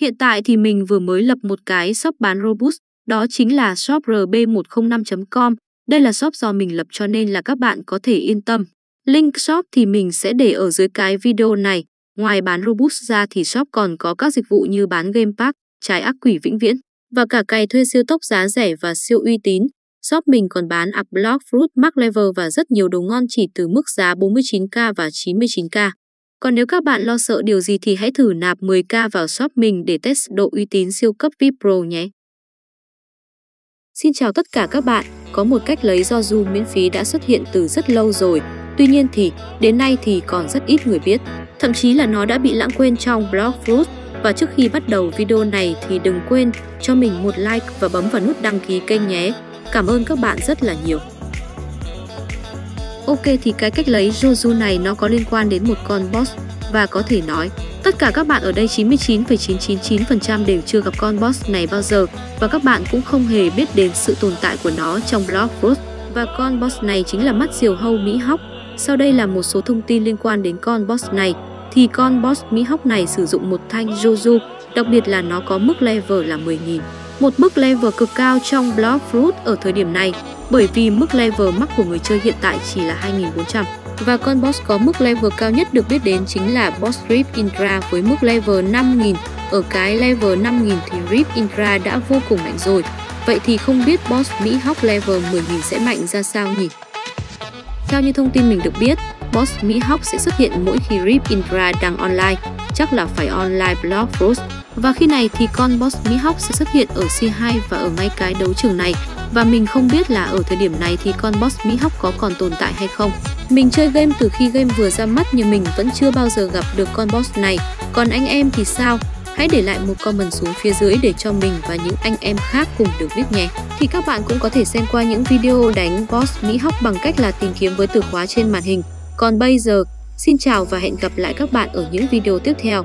Hiện tại thì mình vừa mới lập một cái shop bán Robust, đó chính là shop rb105.com. Đây là shop do mình lập cho nên là các bạn có thể yên tâm. Link shop thì mình sẽ để ở dưới cái video này. Ngoài bán Robust ra thì shop còn có các dịch vụ như bán game pack, trái ác quỷ vĩnh viễn và cả cày thuê siêu tốc giá rẻ và siêu uy tín. Shop mình còn bán Uplock Fruit Mark Level và rất nhiều đồ ngon chỉ từ mức giá 49k và 99k. Còn nếu các bạn lo sợ điều gì thì hãy thử nạp 10k vào shop mình để test độ uy tín siêu cấp VIP Pro nhé. Xin chào tất cả các bạn, có một cách lấy do du miễn phí đã xuất hiện từ rất lâu rồi. Tuy nhiên thì, đến nay thì còn rất ít người biết. Thậm chí là nó đã bị lãng quên trong blog Fruit. Và trước khi bắt đầu video này thì đừng quên cho mình một like và bấm vào nút đăng ký kênh nhé. Cảm ơn các bạn rất là nhiều. Ok thì cái cách lấy Joju này nó có liên quan đến một con boss và có thể nói tất cả các bạn ở đây 99,999% đều chưa gặp con boss này bao giờ và các bạn cũng không hề biết đến sự tồn tại của nó trong blog post và con boss này chính là mắt diều hâu Mỹ Hóc. Sau đây là một số thông tin liên quan đến con boss này thì con boss Mỹ Hóc này sử dụng một thanh Joju, đặc biệt là nó có mức level là 10.000. Một mức level cực cao trong Block Fruit ở thời điểm này bởi vì mức level mắc của người chơi hiện tại chỉ là 2.400. Và con boss có mức level cao nhất được biết đến chính là boss Rip Indra với mức level 5.000. Ở cái level 5.000 thì Rip Indra đã vô cùng mạnh rồi. Vậy thì không biết boss Mỹ Hóc level 10.000 sẽ mạnh ra sao nhỉ? Theo như thông tin mình được biết, boss Mỹ Hóc sẽ xuất hiện mỗi khi Rip Indra đang online, chắc là phải online Block Frost. Và khi này thì con boss Mỹ Hóc sẽ xuất hiện ở C2 và ở ngay cái đấu trường này và mình không biết là ở thời điểm này thì con boss Mỹ Hóc có còn tồn tại hay không. Mình chơi game từ khi game vừa ra mắt nhưng mình vẫn chưa bao giờ gặp được con boss này. Còn anh em thì sao? Hãy để lại một comment xuống phía dưới để cho mình và những anh em khác cùng được biết nhé. Thì các bạn cũng có thể xem qua những video đánh boss Mỹ Hóc bằng cách là tìm kiếm với từ khóa trên màn hình. Còn bây giờ, xin chào và hẹn gặp lại các bạn ở những video tiếp theo.